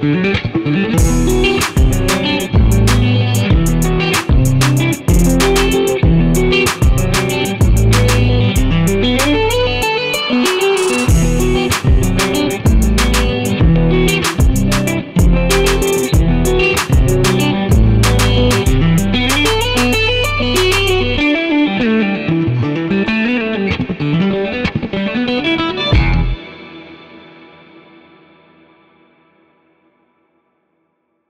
Música